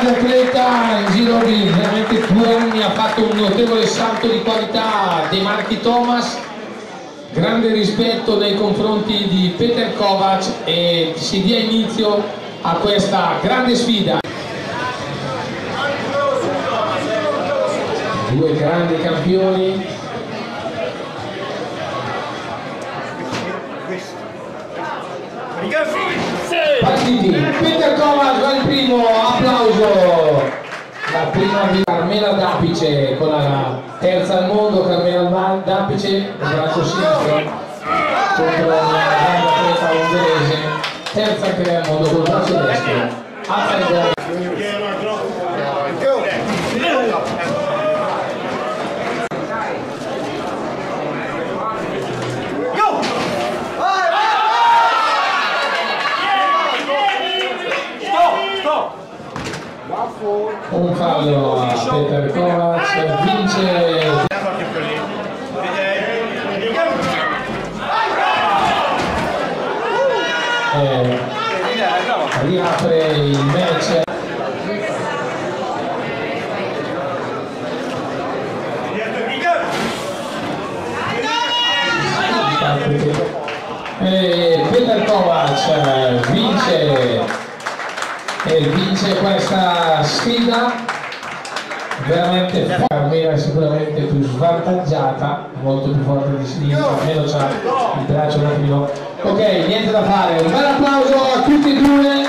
grande atleta in giro di veramente due anni ha fatto un notevole salto di qualità De Marchi Thomas. Grande rispetto nei confronti di Peter Kovac e si dia inizio a questa grande sfida. Due grandi campioni. Partiti. Peter Kovac va il primo applauso la prima di Carmela Dapice con la terza al mondo Carmela Dapice il braccio sinistro contro la grande atleta ungherese terza anche al mondo col braccio destro. Altra un fallo a Peter Kovac vince. Eh, riapre il match. E Peter Kovac vince e vince questa sfida veramente Carmela è sicuramente più svantaggiata molto più forte di sinistra almeno c'ha il braccio un attimo ok niente da fare. Un bel applauso a tutti e due